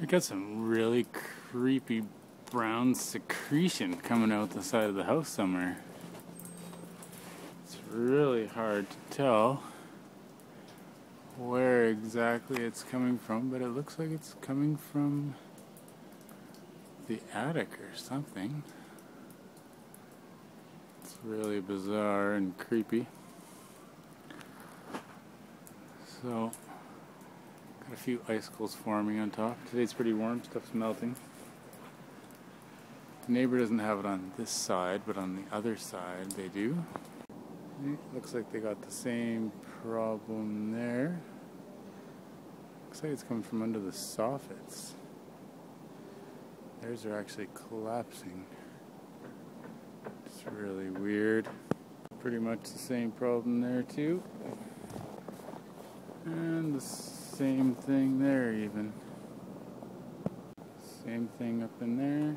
I got some really creepy brown secretion coming out the side of the house somewhere. It's really hard to tell where exactly it's coming from, but it looks like it's coming from the attic or something. It's really bizarre and creepy. So, few icicles forming on top. Today's pretty warm, stuff's melting. The neighbor doesn't have it on this side, but on the other side they do. Looks like they got the same problem there. Looks like it's coming from under the soffits. Theirs are actually collapsing. It's really weird. Pretty much the same problem there too. And the same thing there even. Same thing up in there.